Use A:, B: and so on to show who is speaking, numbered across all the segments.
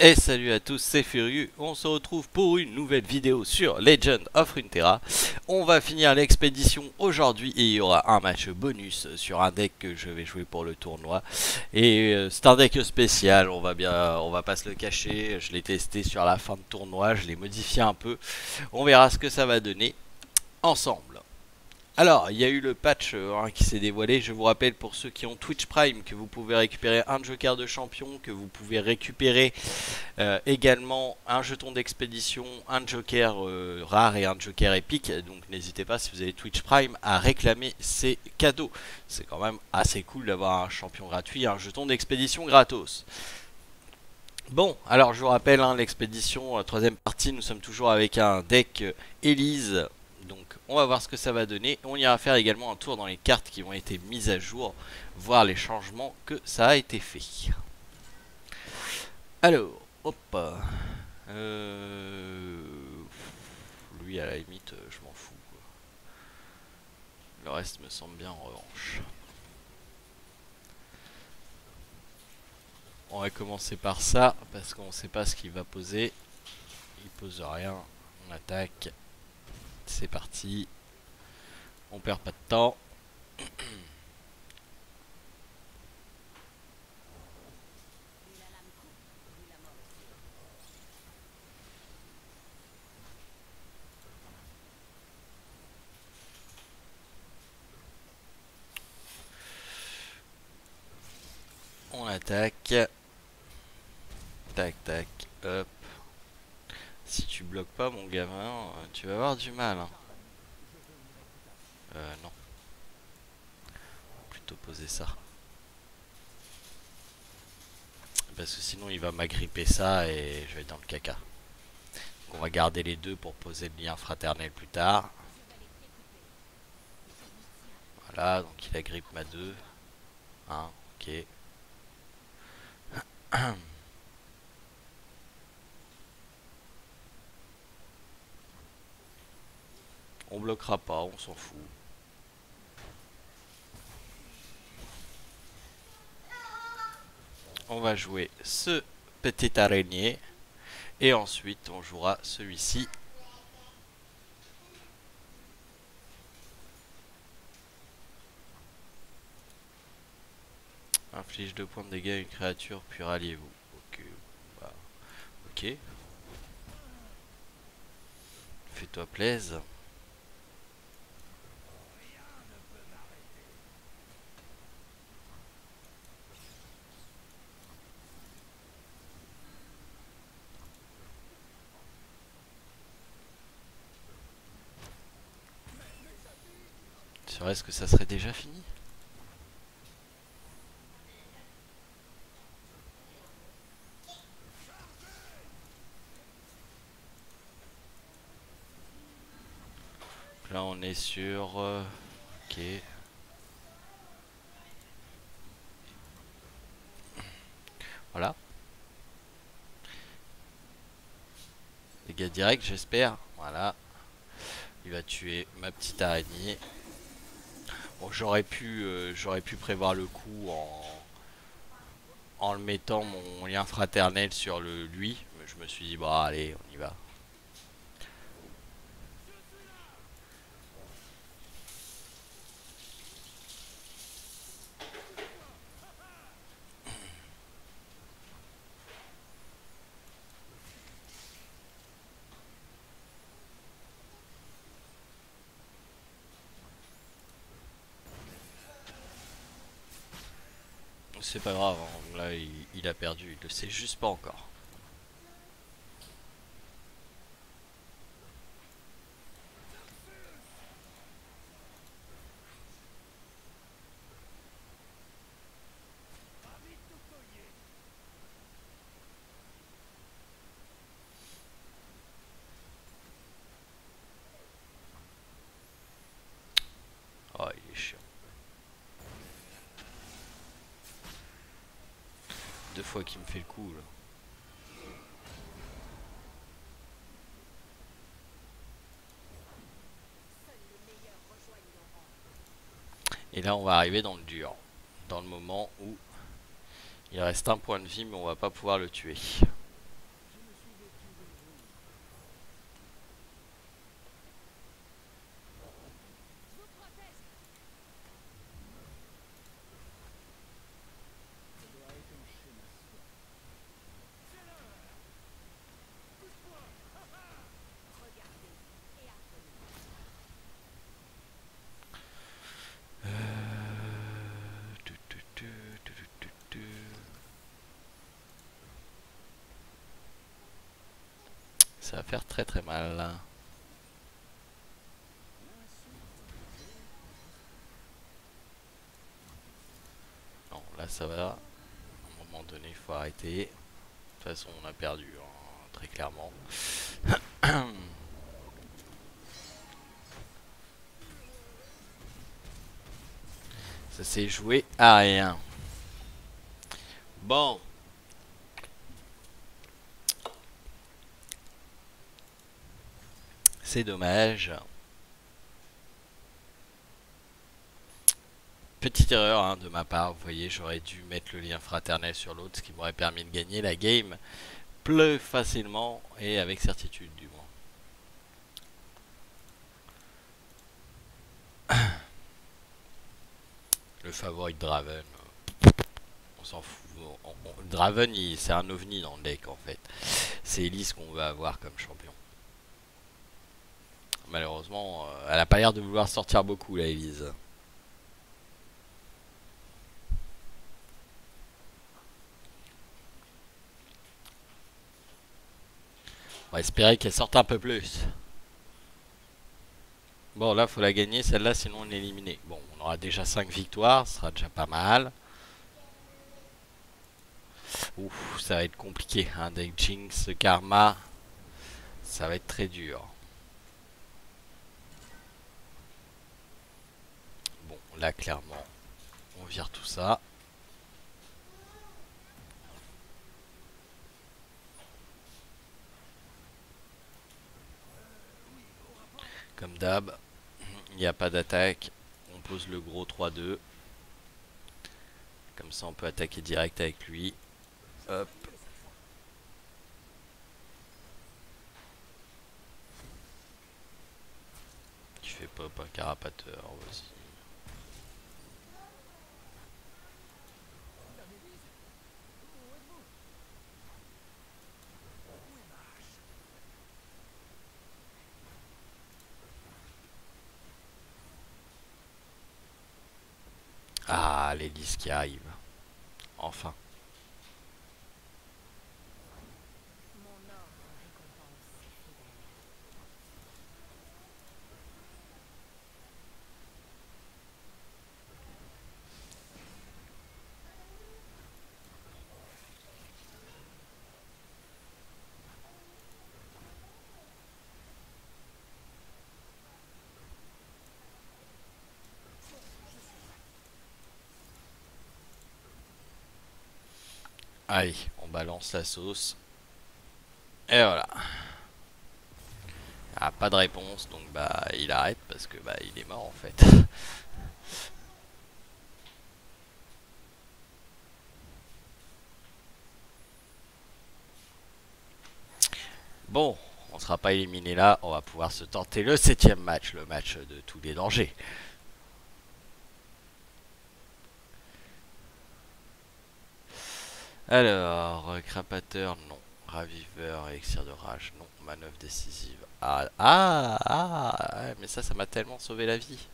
A: Et salut à tous, c'est Furieux. On se retrouve pour une nouvelle vidéo sur Legend of Runeterra. On va finir l'expédition aujourd'hui et il y aura un match bonus sur un deck que je vais jouer pour le tournoi. Et euh, c'est un deck spécial, on va bien, on va pas se le cacher. Je l'ai testé sur la fin de tournoi, je l'ai modifié un peu. On verra ce que ça va donner ensemble. Alors, il y a eu le patch euh, hein, qui s'est dévoilé. Je vous rappelle pour ceux qui ont Twitch Prime que vous pouvez récupérer un joker de champion, que vous pouvez récupérer euh, également un jeton d'expédition, un joker euh, rare et un joker épique. Donc n'hésitez pas si vous avez Twitch Prime à réclamer ces cadeaux. C'est quand même assez cool d'avoir un champion gratuit un jeton d'expédition gratos. Bon, alors je vous rappelle, hein, l'expédition, troisième partie, nous sommes toujours avec un deck Elise on va voir ce que ça va donner. On ira faire également un tour dans les cartes qui ont été mises à jour, voir les changements que ça a été fait. Alors, hop. Euh, lui à la limite, euh, je m'en fous. Le reste me semble bien en revanche. On va commencer par ça, parce qu'on ne sait pas ce qu'il va poser. Il pose rien. On attaque c'est parti. On perd pas de temps. On attaque. Tac, tac, hop. Si tu bloques pas mon gamin, tu vas avoir du mal. Hein. Euh, non. Plutôt poser ça. Parce que sinon il va m'agripper ça et je vais être dans le caca. on va garder les deux pour poser le lien fraternel plus tard. Voilà, donc il agrippe ma 2. Hein, ok. On bloquera pas, on s'en fout. On va jouer ce petit araignée. Et ensuite, on jouera celui-ci. Inflige 2 points de dégâts à une créature, puis ralliez-vous. Ok. Bah, ok. Fais-toi Serait-ce que ça serait déjà fini? Là on est sur... Euh, ok. Voilà. Dégâts directs j'espère. Voilà. Il va tuer ma petite araignée. J'aurais pu, euh, j'aurais pu prévoir le coup en, en le mettant mon lien fraternel sur le lui. Je me suis dit, bah allez, on y va. c'est pas grave, hein. là il, a perdu, il le sait juste pas encore. Oh, il est chiant. deux fois qu'il me fait le coup là. Et là on va arriver dans le dur. Dans le moment où il reste un point de vie mais on va pas pouvoir le tuer. ça va faire très très mal. Non, là ça va. À un moment De toute façon, on a perdu, hein, très clairement. ça s'est joué à rien. Bon. C'est dommage. Petite erreur hein, de ma part, vous voyez, j'aurais dû mettre le lien fraternel sur l'autre, ce qui m'aurait permis de gagner la game plus facilement et avec certitude du moins. Le favori de Draven, on s'en fout. Draven, c'est un ovni dans le deck en fait. C'est Elise qu'on veut avoir comme champion. Malheureusement, euh, elle a pas l'air de vouloir sortir beaucoup, la Elise. On va espérer qu'elle sorte un peu plus. Bon, là, faut la gagner, celle-là, sinon on est éliminé. Bon, on aura déjà 5 victoires, ce sera déjà pas mal. Ouf, ça va être compliqué. Hein, deck Jinx, Karma, ça va être très dur. là clairement on vire tout ça comme d'hab il n'y a pas d'attaque. On pose le gros 3-2 comme ça on peut attaquer direct avec lui. Hop. Qui fait pop un carapateur aussi qui. Allez, on balance la sauce. Et voilà. Ah, pas de réponse, donc bah il arrête parce que bah il est mort en fait. Bon, on sera pas éliminé là, on va pouvoir se tenter le septième match, le match de tous les dangers. Alors, euh, crapateur, non. Raviveur, élixir de rage, non. Manœuvre décisive. Ah, ah, ah, mais ça, ça m'a tellement sauvé la vie.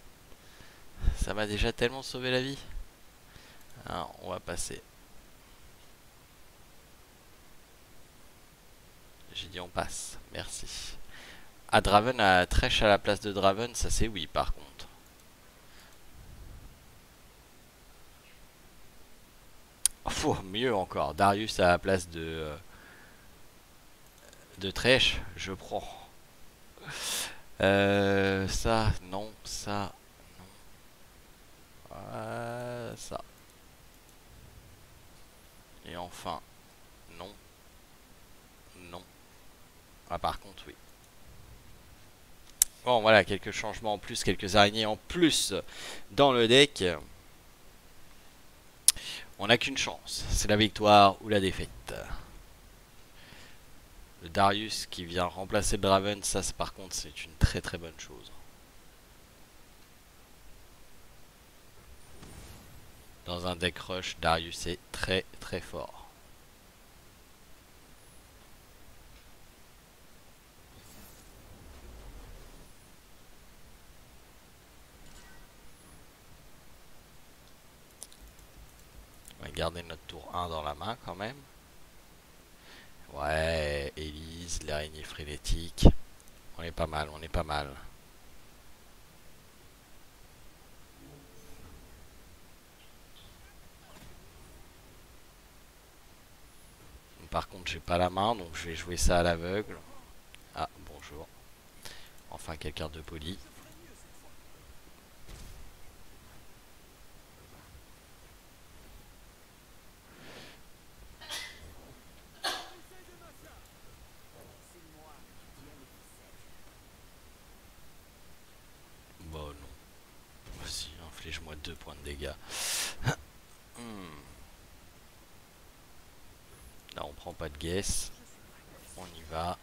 A: Ça m'a déjà tellement sauvé la vie. Alors, on va passer. J'ai dit on passe, merci. Ah, Draven a Trèche à la place de Draven, ça c'est oui par contre. Mieux encore. Darius à la place de euh, de Trèche, je prends. Euh, ça, non, ça, non. Euh, ça. Et enfin, non. Non. Ah, par contre, oui. Bon, voilà, quelques changements en plus, quelques araignées en plus dans le deck. On n'a qu'une chance, c'est la victoire ou la défaite. Le Darius qui vient remplacer Draven, ça par contre c'est une très très bonne chose. Dans un deck rush, Darius est très très fort. Garder notre tour 1 dans la main quand même. Ouais, Elise. l'araignée frénétique. On est pas mal, on est pas mal. Par contre, j'ai pas la main, donc je vais jouer ça à l'aveugle. Ah, bonjour. Enfin, quelqu'un de poli. Bon, non. Vas-y, inflige-moi deux points de dégâts. Hmm. Là, on prend pas de guess. On y va.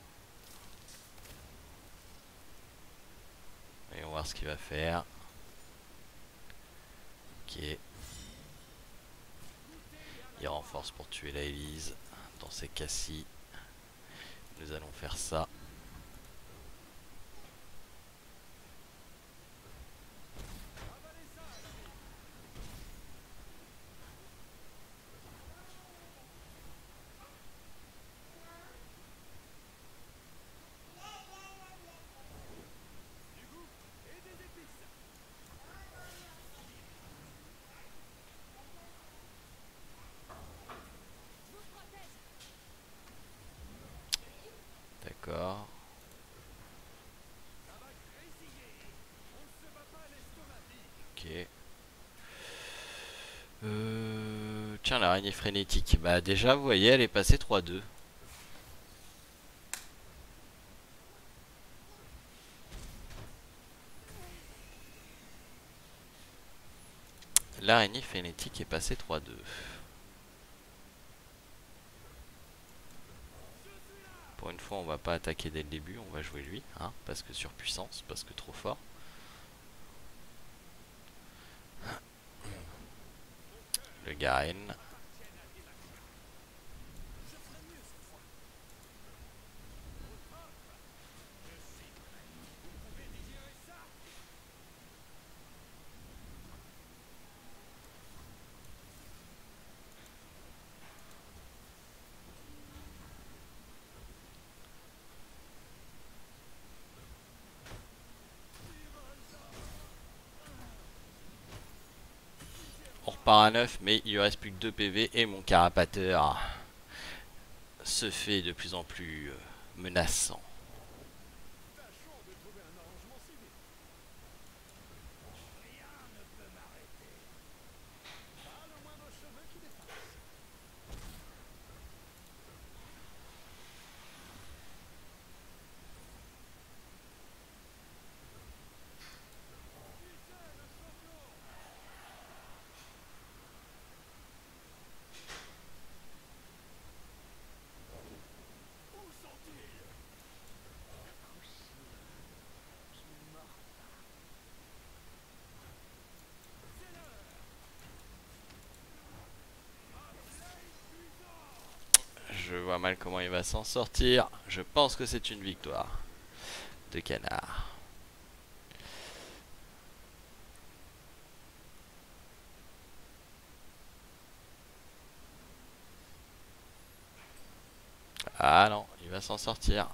A: Et on va voir ce qu'il va Ok. Il renforce pour tuer la Elise. Dans ces cas-ci, nous allons faire ça. D'accord. Ok. Frénétique. Bah déjà, vous voyez, elle est passée 3-2. L'araignée frénétique est passée 3-2. Pour une fois, on va pas attaquer dès le début, on va jouer lui, hein, parce que surpuissance, parce que trop fort. Le Garen. Repart à 9, mais il lui reste plus que 2 PV et mon carapateur se fait de plus en plus euh, menaçant. Je vois mal comment il va s'en sortir. Je pense que c'est une victoire de canard. Ah non, il va s'en sortir.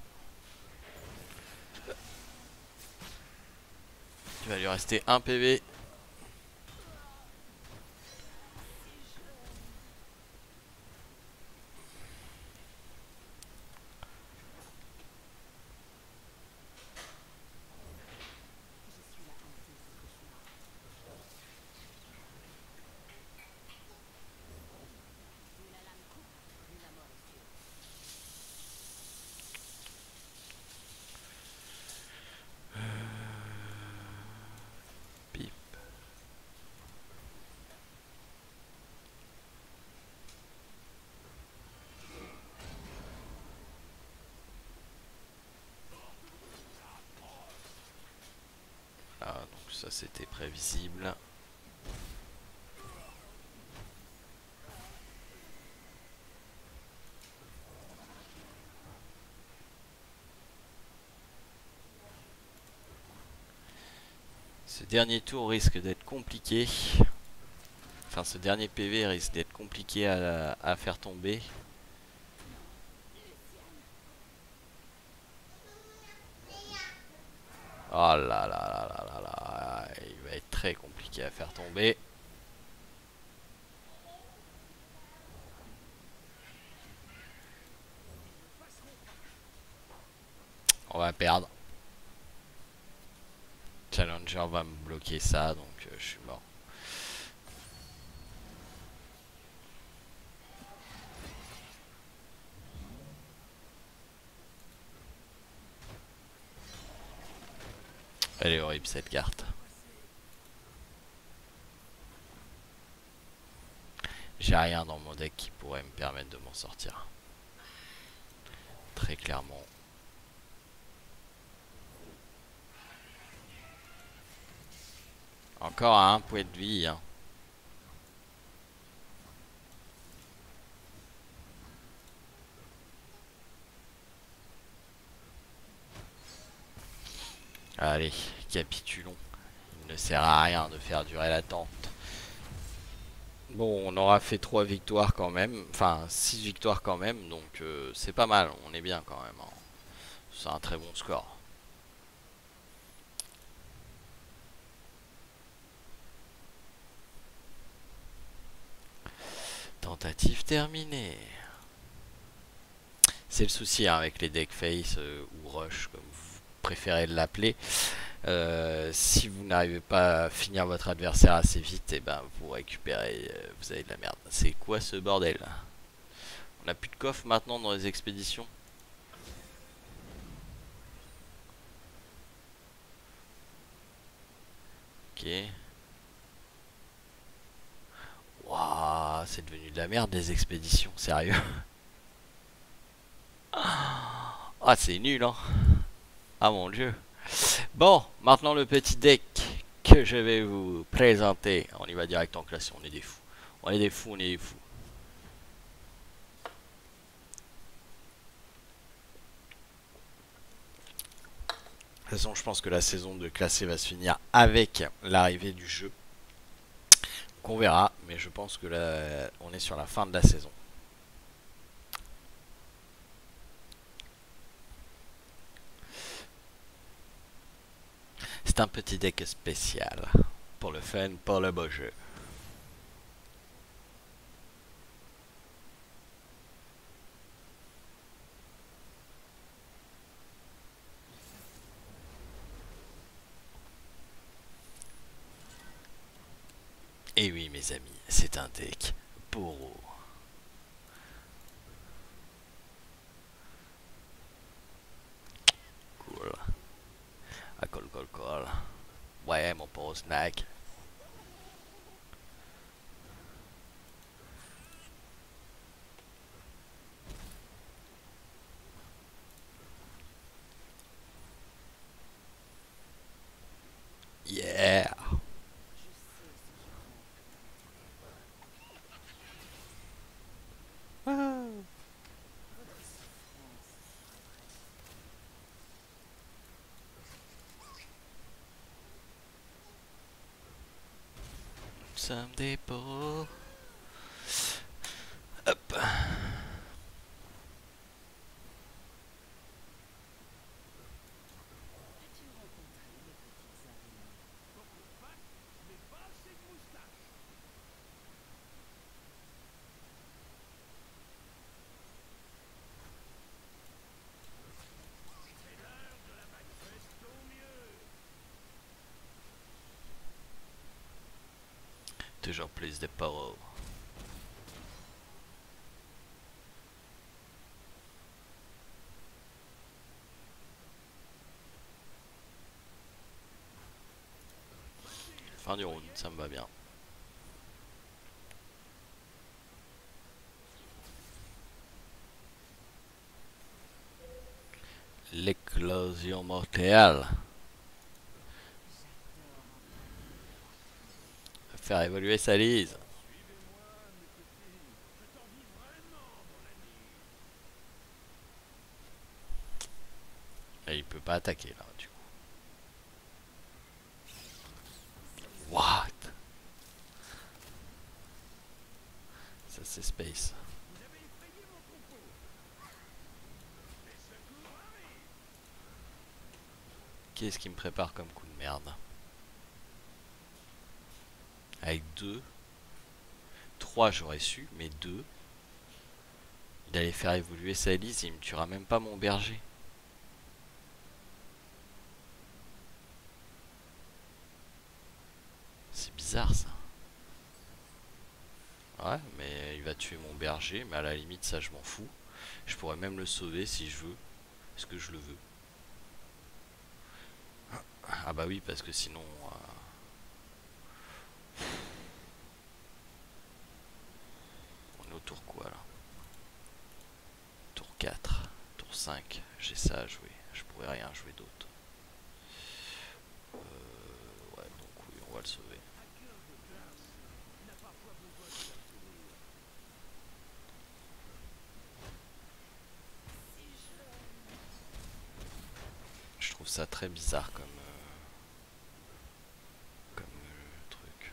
A: Il va lui rester un PV. visible. Ce dernier tour risque d'être compliqué. Enfin, ce dernier PV risque d'être compliqué à, à, faire tomber. Oh là là là là là. Faire tomber. On va perdre. Challenger va me bloquer ça, donc euh, je suis mort. Elle est horrible cette carte. Rien dans mon deck qui pourrait me permettre de m'en sortir. Très clairement. Encore un point de vie. Hein. Allez, capitulons. Il ne sert à rien de faire durer l'attente. Bon, on aura fait 3 victoires quand même. Enfin, 6 victoires quand même. Donc, euh, c'est pas mal. On est bien quand même. Hein. C'est un très bon score. Tentative terminée. C'est le souci hein, avec les deck face euh, ou rush, comme vous préférez l'appeler. Euh, si vous n'arrivez pas à finir votre adversaire assez vite, et eh ben vous récupérez, euh, vous avez de la merde. C'est quoi ce bordel On a plus de coffre maintenant dans les expéditions? Ok. Waouh, c'est devenu de la merde des expéditions, sérieux. Ah, c'est nul, hein. Ah mon dieu. Bon, maintenant le petit deck que je vais vous présenter. On y va direct en classe, on est des fous. On est des fous, on est des fous. De toute façon, je pense que la saison de classé va se finir avec l'arrivée du jeu. Donc on verra, mais je pense que là, on est sur la fin de la saison. C'est un petit deck spécial. Pour le fun, pour le beau jeu. Et oui mes amis, c'est un deck pour Ouais, mon some people. Toujours plus de paroles. Fin du round, ça me va bien. L'éclosion mortelle. Faire évoluer sa lise. Et il peut pas attaquer là du coup. What? Ça c'est space. Qu'est-ce qui me prépare comme coup de merde? Avec 2. 3 j'aurais su, mais 2. Il allait faire évoluer sa Elise, il me tuera même pas mon berger. C'est bizarre ça. Ouais, mais il va tuer mon berger, mais à la limite ça je m'en fous. Je pourrais même le sauver si je veux. Est-ce que je le veux Ah bah oui, parce que sinon... Euh, on est au tour quoi là Tour 4, tour 5, j'ai ça à jouer. Je pourrais rien jouer d'autre. Euh, ouais, donc oui, on va le sauver. Je trouve ça très bizarre comme... euh, comme euh, truc.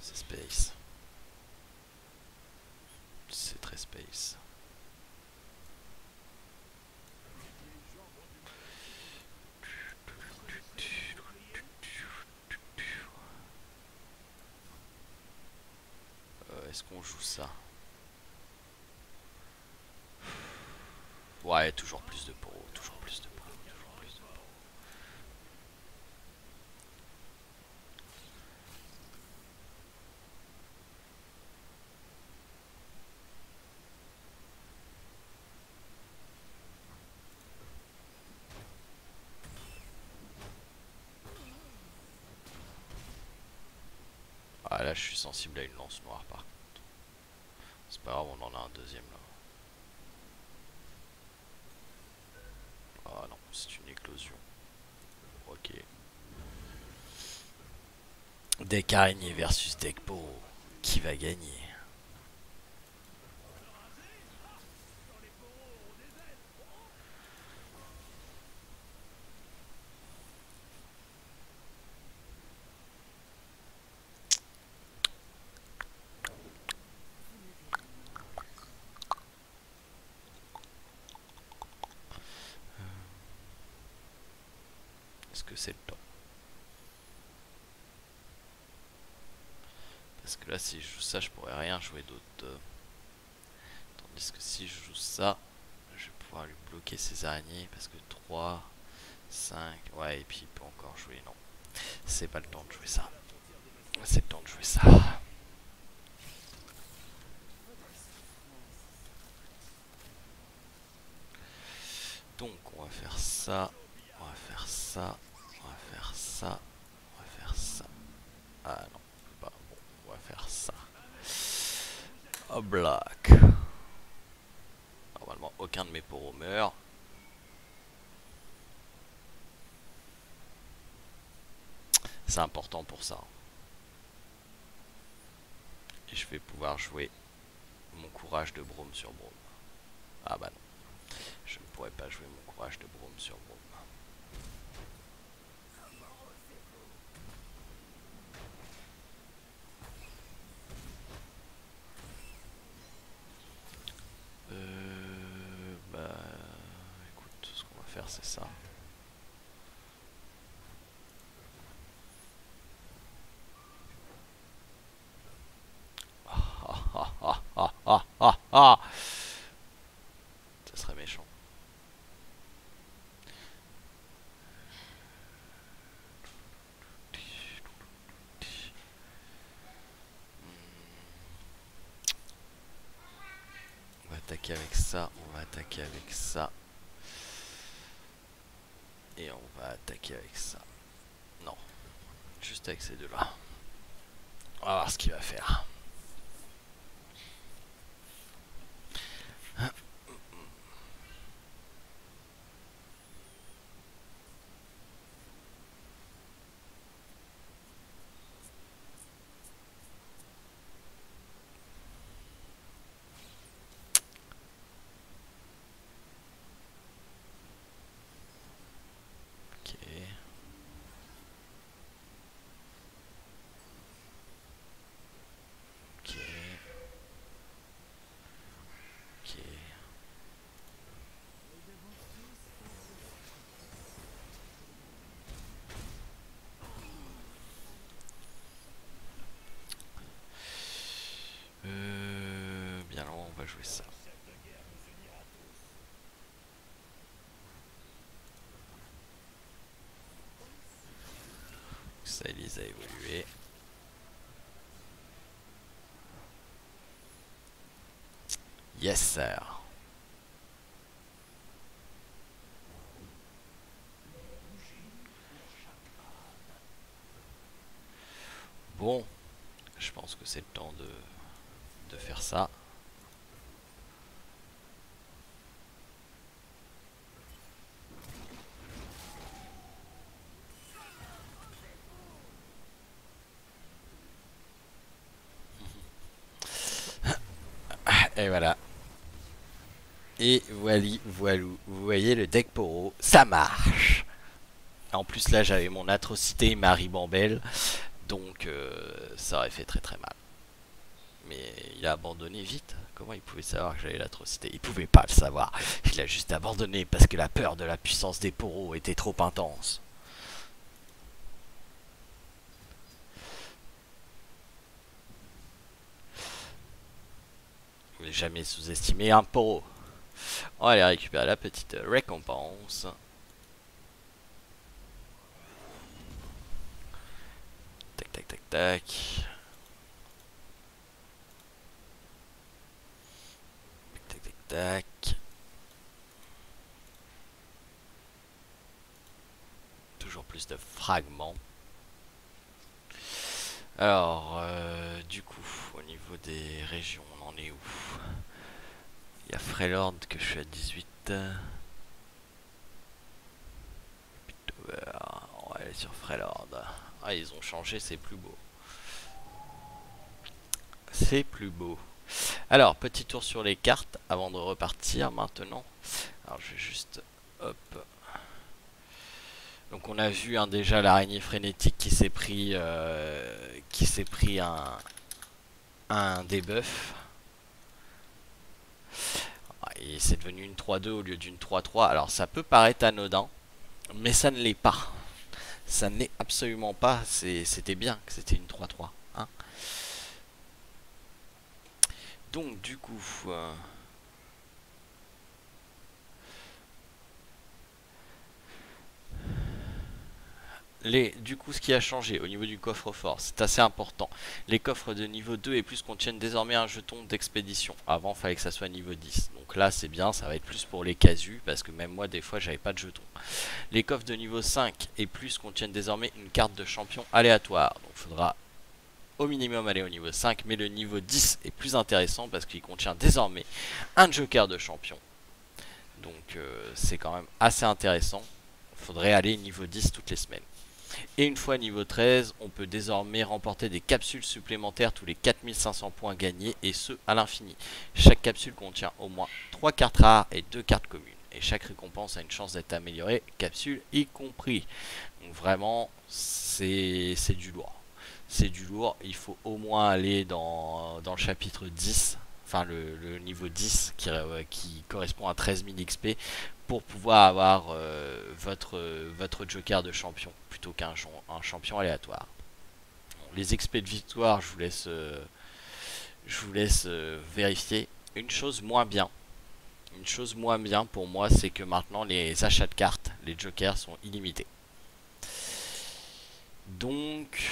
A: C'est space. C'est très space. Euh, Est-ce qu'on joue ça Ouais, toujours plus de poros, toujours plus de poros, toujours plus de poros. Ah sensible à une lance noire par contre. C'est pas grave, on en a un deuxième là. Ah non, c'est une éclosion. Ok. Deck versus deck. Qui va gagner Est-ce que c'est le temps Parce que là, si je joue ça, je pourrais rien jouer d'autre. euh. Tandis que si je joue ça, je vais pouvoir lui bloquer ses araignées. Parce que 3, 5, ouais, et puis il peut encore jouer. Non, c'est pas le temps de jouer ça. C'est le temps de jouer ça. Donc, on va faire ça. On va faire ça. On va faire ça. On va faire ça. Ah non, on peut pas. Bon, on va faire ça. Oh, black. Normalement, aucun de mes poros meurt. C'est important pour ça. Et je vais pouvoir jouer mon courage de Brome sur Brome. Ah bah non. Je ne pourrais pas jouer mon courage de Brome sur Brome. Euh, bah, écoute, ce qu'on va faire, c'est ça. Ah, ah, ah, ah, ah. Ça serait méchant. On va attaquer avec ça, on va attaquer avec ça. Et on va attaquer avec ça. Non, juste avec ces deux-là. On va voir ce qu'il va faire. Ok. Euh, bien alors on va jouer ça. Ça, Elise a évolué. Yes, sir. Bon, je pense que c'est le temps de, de faire ça. Et voilà. Et vous voyez le deck Poro, ça marche. En plus là j'avais mon atrocité Marie Bambelle, donc euh, ça aurait fait très très mal. Mais il a abandonné vite. Comment il pouvait savoir que j'avais l'atrocité? Il pouvait pas le savoir. Il a juste abandonné parce que la peur de la puissance des poros était trop intense. jamais sous-estimer un poro. On va aller récupérer la petite récompense. Tac, tac, tac, tac. Tac, tac, tac. Toujours plus de fragments. Alors, euh, du coup, au niveau des régions, on en est où? Il y a Freylord que je suis à 18. on va aller sur Freylord. Ah, ils ont changé, c'est plus beau. C'est plus beau. Alors, petit tour sur les cartes avant de repartir maintenant. Alors, je vais juste... Hop. Donc on a vu hein, déjà l'araignée frénétique qui s'est pris, euh, qui s'est pris un, un debuff. Et c'est devenu une 3-2 au lieu d'une 3-3. Alors ça peut paraître anodin, mais ça ne l'est pas. Ça n'est absolument pas. C'était bien que c'était une 3-3. Hein. Donc du coup... Euh, du coup, ce qui a changé au niveau du coffre-fort, c'est assez important. Les coffres de niveau 2 et plus contiennent désormais un jeton d'expédition. Avant, il fallait que ça soit niveau 10. Donc là, c'est bien, ça va être plus pour les casus, parce que même moi, des fois, j'avais pas de jeton. Les coffres de niveau 5 et plus contiennent désormais une carte de champion aléatoire. Donc il faudra au minimum aller au niveau 5, mais le niveau 10 est plus intéressant parce qu'il contient désormais un joker de champion. Donc euh, c'est quand même assez intéressant. Il faudrait aller niveau 10 toutes les semaines. Et une fois niveau 13, on peut désormais remporter des capsules supplémentaires tous les 4500 points gagnés et ce à l'infini. Chaque capsule contient au moins 3 cartes rares et 2 cartes communes. Et chaque récompense a une chance d'être améliorée, capsule y compris. Donc vraiment, c'est du lourd. C'est du lourd, il faut au moins aller dans, dans le chapitre 10 enfin le, niveau 10 qui, euh, qui, correspond à 13 000 XP pour pouvoir avoir euh, votre, votre joker de champion plutôt qu'un un champion aléatoire. les XP de victoire, je vous laisse, euh, je vous laisse vérifier. Une chose moins bien, une chose moins bien pour moi, c'est que maintenant les achats de cartes, les jokers sont illimités. Donc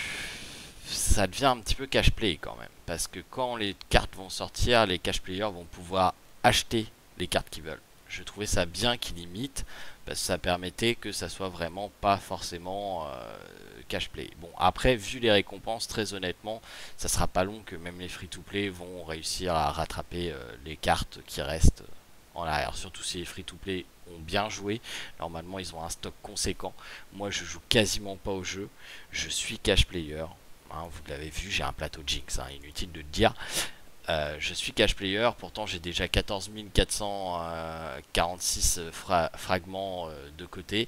A: ça devient un petit peu cash play quand même. Parce que quand les cartes vont sortir, les cash players vont pouvoir acheter les cartes qu'ils veulent. Je trouvais ça bien qu'ils limitent, parce que ça permettait que ça soit vraiment pas forcément euh, cash play. Bon, après, vu les récompenses, très honnêtement, ça sera pas long que même les free-to-play vont réussir à rattraper euh, les cartes qui restent en arrière. Surtout si les free-to-play ont bien joué. Normalement, ils ont un stock conséquent. Moi, je joue quasiment pas au jeu. Je suis cash player. Hein, vous l'avez vu, j'ai un plateau Jinx, hein, inutile de le dire. Euh, je suis cash player, pourtant j'ai déjà 14 446 euh, fragments euh, de côté,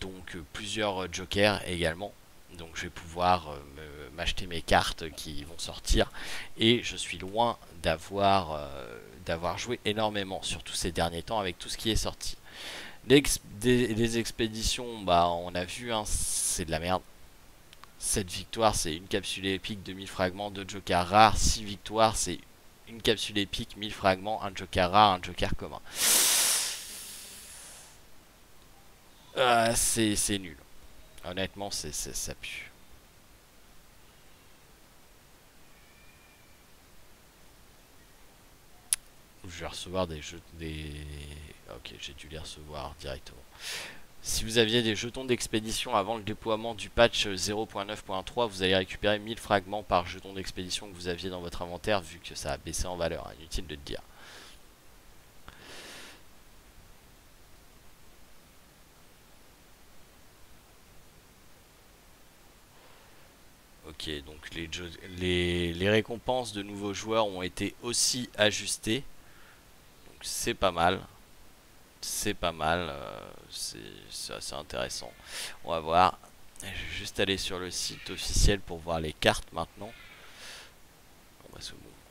A: donc plusieurs jokers également. Donc je vais pouvoir m'acheter mes cartes qui vont sortir et je suis loin d'avoir d'avoir joué énormément, surtout ces derniers temps avec tout ce qui est sorti. Les, expéditions, bah on a vu, hein, c'est de la merde 7 victoires, c'est une capsule épique, 2000 fragments, 2 jokers rares. 6 victoires, c'est une capsule épique, 1000 fragments, un joker rare, un joker commun. Ah, c'est nul. Honnêtement, c'est ça pue. Je vais recevoir des jeux... Des... Ok, j'ai dû les recevoir directement. Si vous aviez des jetons d'expédition avant le déploiement du patch 0.9.3, vous allez récupérer 1000 fragments par jeton d'expédition que vous aviez dans votre inventaire, vu que ça a baissé en valeur, inutile de le dire. Ok, donc les, les, récompenses de nouveaux joueurs ont été aussi ajustées. Donc c'est pas mal c'est pas mal. Euh, c'est assez intéressant. On va voir. Je vais juste aller sur le site officiel pour voir les cartes maintenant.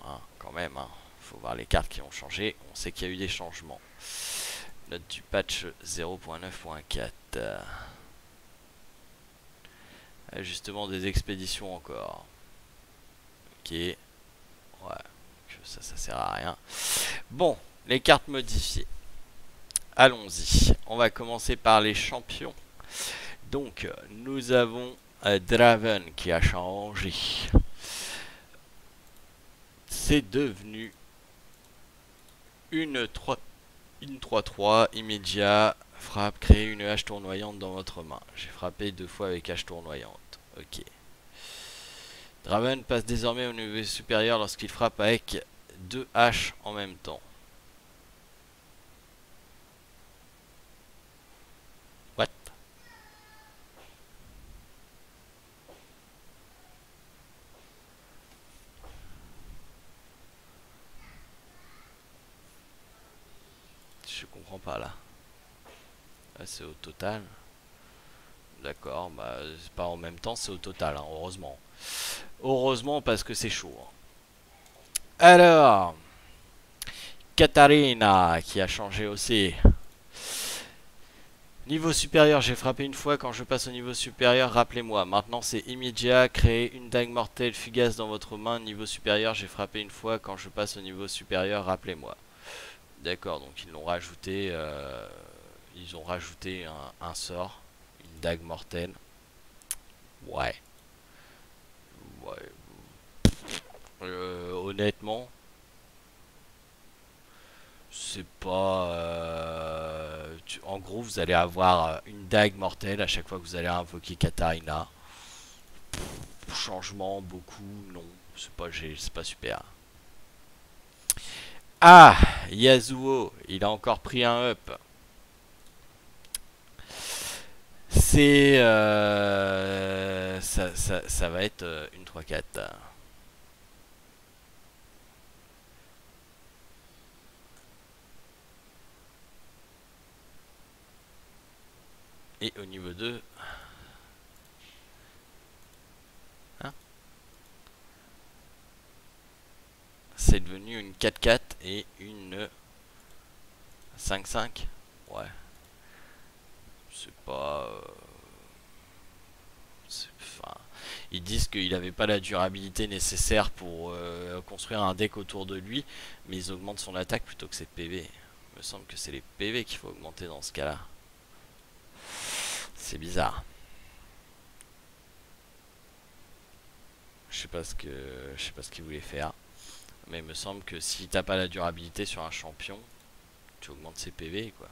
A: Hein, quand même. Hein. faut voir les cartes qui ont changé. On sait qu'il y a eu des changements. Note du patch 0.9.4. Ajustement des expéditions encore. Ok. Ouais. Ça, ça sert à rien. Bon, les cartes modifiées. Allons-y. On va commencer par les champions. Donc, nous avons euh, Draven qui a changé. C'est devenu une 3 une 3-3 immédiat frappe créer une hache tournoyante dans votre main. J'ai frappé deux fois avec hache tournoyante. Ok. Draven passe désormais au niveau supérieur lorsqu'il frappe avec deux haches en même temps. pas là. Ah, au total. D'accord, bah pas en même temps, c'est au total, hein, heureusement. Heureusement parce que c'est chaud. Hein. Alors, Katarina qui a changé aussi. Niveau supérieur, j'ai frappé une fois. Quand je passe au niveau supérieur, rappelez-moi. Maintenant, c'est immédiat. Créer une dague mortelle fugace dans votre main. Niveau supérieur, j'ai frappé une fois. Quand je passe au niveau supérieur, rappelez-moi. D'accord, donc ils l'ont rajouté. Euh, ils ont rajouté un, sort, une dague mortelle. Ouais. Ouais. Euh, honnêtement, c'est pas. Euh, en gros, vous allez avoir une dague mortelle à chaque fois que vous allez invoquer Katarina. changement, beaucoup, non. C'est pas, pas super. Ah Yasuo, il a encore pris un up. C'est... Euh, ça, ça, ça, va être euh, une 3-4. Et au niveau 2... c'est devenu une 4-4 et une 5-5. Ouais. C'est pas... Euh, enfin, ils disent qu'il n'avait pas la durabilité nécessaire pour euh, construire un deck autour de lui, mais ils augmentent son attaque plutôt que ses PV. Il me semble que c'est les PV qu'il faut augmenter dans ce cas-là. C'est bizarre. Je sais pas ce que je sais pas ce qu'il voulait faire. Mais il me semble que si t'as pas la durabilité sur un champion, tu augmentes ses PV quoi.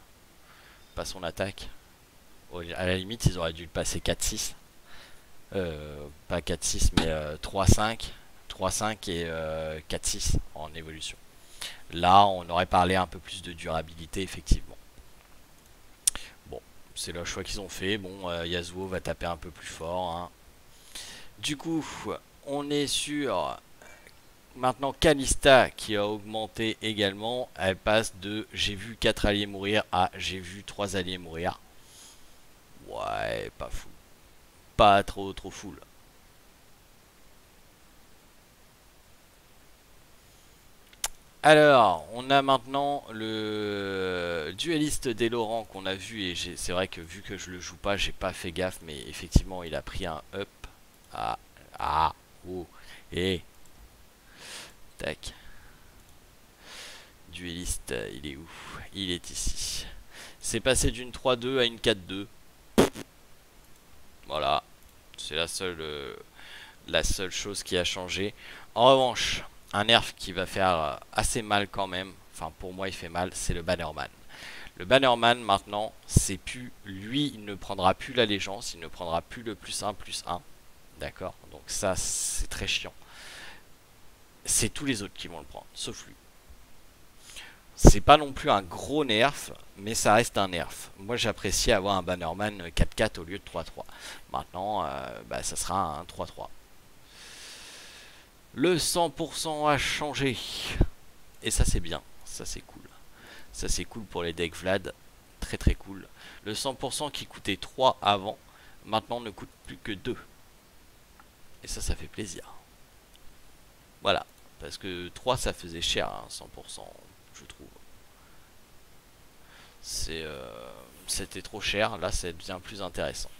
A: Pas son attaque. À la limite, ils auraient dû le passer 4-6. Euh, pas 4-6, mais 3-5. Euh, 3-5 et 4-6 euh, en évolution. Là, on aurait parlé un peu plus de durabilité, effectivement. Bon, c'est le choix qu'ils ont fait. Bon, Yasuo va taper un peu plus fort. Hein. Du coup, on est sur Maintenant, Kalista qui a augmenté également, elle passe de j'ai vu 4 alliés mourir à j'ai vu 3 alliés mourir. Ouais, pas fou. Pas trop trop full. Alors, on a maintenant le dueliste des Laurent qu'on a vu et c'est vrai que vu que je le joue pas, j'ai pas fait gaffe, mais effectivement il a pris un up. Ah, ah, oh, et... Tac. Dueliste, il est où? Il est ici. C'est passé d'une 3-2 à une 4-2. Voilà. C'est la seule, euh, la seule chose qui a changé. En revanche, un nerf qui va faire euh, assez mal quand même. Enfin, pour moi, il fait mal. C'est le Bannerman. Le Bannerman, maintenant, c'est plus... Lui, il ne prendra plus l'allégeance. Il ne prendra plus le plus 1, plus 1. D'accord? Donc ça, c'est très chiant. C'est tous les autres qui vont le prendre, sauf lui. C'est pas non plus un gros nerf, mais ça reste un nerf. Moi j'apprécie avoir un Bannerman 4-4 au lieu de 3-3. Maintenant, euh, bah, ça sera un 3-3. Le 100% a changé. Et ça c'est bien, ça c'est cool. Ça c'est cool pour les decks Vlad. Très très cool. Le 100% qui coûtait 3 avant, maintenant ne coûte plus que 2. Et ça, ça fait plaisir. Voilà. Parce que 3, ça faisait cher, 100%, hein, trouve. Euh, c'était trop cher. Là, c'est bien plus intéressant.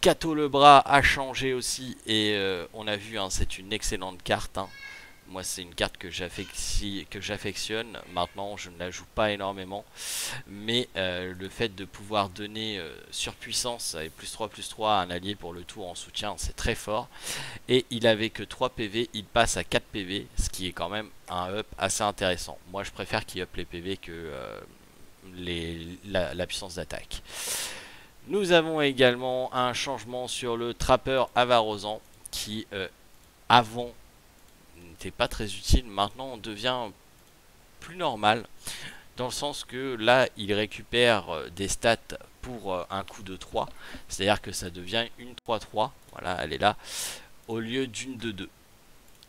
A: Cato le bras a changé aussi. Et euh, on a vu, hein, c'est une excellente carte. Hein. Moi, c'est une carte que j'affectionne. Maintenant, je ne la joue pas énormément. Mais euh, le fait de pouvoir donner euh, surpuissance avec plus 3, plus 3 à un allié pour le tour en soutien, c'est très fort. Et il avait que 3 PV, il passe à 4 PV, ce qui est quand même un up assez intéressant. Moi, je préfère qu'il up les PV que euh, la, puissance d'attaque. Nous avons également un changement sur le trappeur Avarosan qui, avant pas très utile. Maintenant, on devient plus normal. Dans le sens que là, il récupère euh, des stats pour euh, un coup de 3. C'est-à-dire que ça devient une 3-3. Voilà, elle est là. Au lieu d'une 2-2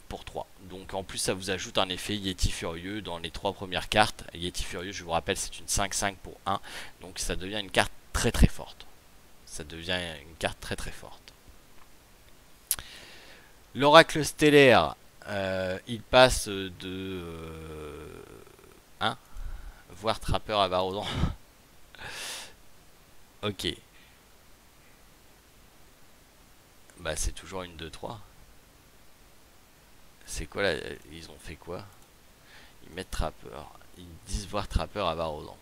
A: pour 3. Donc en plus, ça vous ajoute un effet Yeti Furieux dans les trois premières cartes. Yeti Furieux, je vous rappelle, c'est une 5-5 pour 1. Donc ça devient une carte très très forte. Ça devient une carte très très forte. L'oracle stellaire euh, il passe de 1 euh, voir trappeur à Barodon. ok. Bah c'est toujours une 2-3. C'est quoi là Ils ont fait quoi? Ils mettent trappeur. Ils disent voir trappeur à Barodon.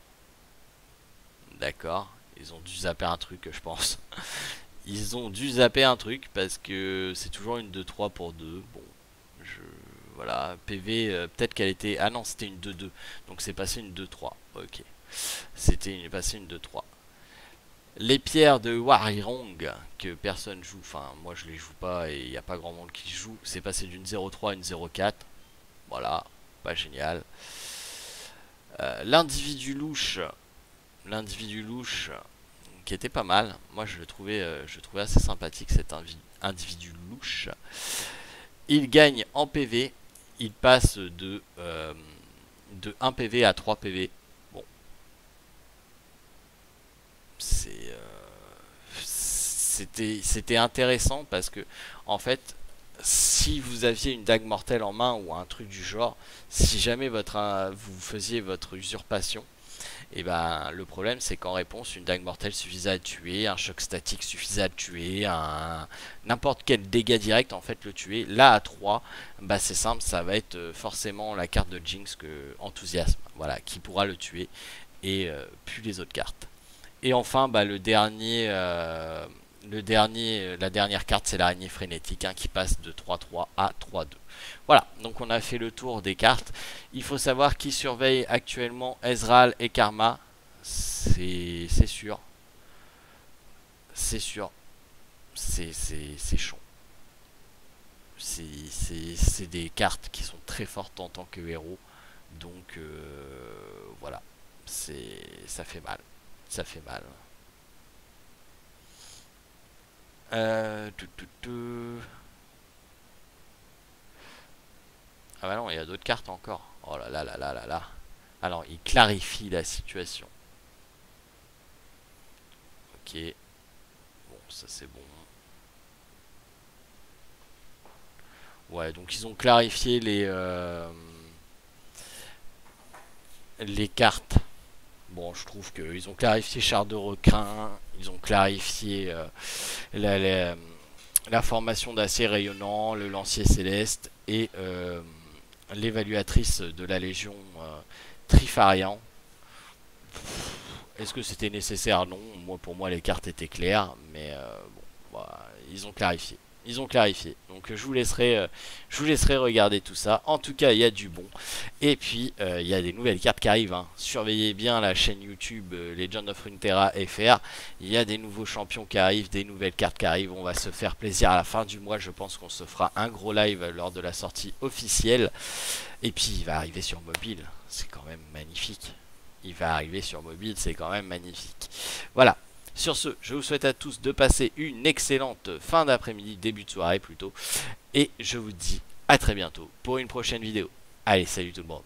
A: D'accord. Ils ont dû zapper un truc je pense. Ils ont dû zapper un truc parce que c'est toujours une 2-3 pour 2. Bon, voilà, PV, euh, peut-être qu'elle était... Ah non, c'était une 2-2. Donc c'est passé une 2-3. Ok. C'était passé une 2-3. Les pierres de Warirong, que personne joue, enfin moi je les joue pas et il n'y a pas grand monde qui joue, c'est passé d'une 0-3 à une 0-4. Voilà, pas génial. Euh, l'individu louche, l'individu louche, qui était pas mal. Moi je le trouvais, euh, je trouvais assez sympathique cet individu louche. Il gagne en PV. Il passe de, euh, de 1 PV à 3 PV. Bon. Euh, c'était intéressant parce que, en fait, si vous aviez une dague mortelle en main ou un truc du genre, si jamais votre, vous faisiez votre usurpation, et ben le problème c'est qu'en réponse une dague mortelle suffisait à tuer, un choc statique suffisait à tuer, un n'importe quel dégât direct en fait le tuer. Là à 3, bah c'est simple, ça va être euh, forcément la carte de Jinx que enthousiasme, voilà, qui pourra le tuer et euh, plus les autres cartes. Et enfin bah le dernier euh, le dernier la dernière carte c'est l'araignée frénétique hein, qui passe de 3-3 à 3-2. Voilà, donc on a fait le tour des cartes. Il faut savoir qui surveille actuellement Ezreal et Karma. C'est sûr. C'est sûr. C'est chaud. C'est des cartes qui sont très fortes en tant que héros. Donc euh, voilà. Ça fait mal. Ça fait mal. Euh, Ah bah non, il y a d'autres cartes encore. Oh là là là là là là. Alors, il clarifie la situation. Ok. Bon, ça c'est bon. Ouais, donc ils ont clarifié les... Euh, les cartes. Bon, je trouve qu'ils ont clarifié char de requin. Ils ont clarifié euh, la, formation d'acier rayonnant, le lancier céleste et l'évaluatrice de la Légion Trifarian. Est-ce que c'était nécessaire? Non. Moi, pour moi, les cartes étaient claires, mais bon, bah, ils ont clarifié. Ils ont clarifié. Donc je vous laisserai, euh, je vous laisserai regarder tout ça. En tout cas, il y a du bon. Et puis euh, il y a des nouvelles cartes qui arrivent. Hein. Surveillez bien la chaîne YouTube euh, Legend of Runeterra FR. Il y a des nouveaux champions qui arrivent, des nouvelles cartes qui arrivent. On va se faire plaisir à la fin du mois. Je pense qu'on se fera un gros live lors de la sortie officielle. Et puis il va arriver sur mobile. C'est quand même magnifique. Il va arriver sur mobile, c'est quand même magnifique. Voilà. Sur ce, je vous souhaite à tous de passer une excellente fin d'après-midi, début de soirée plutôt. Et je vous dis à très bientôt pour une prochaine vidéo. Allez, salut tout le monde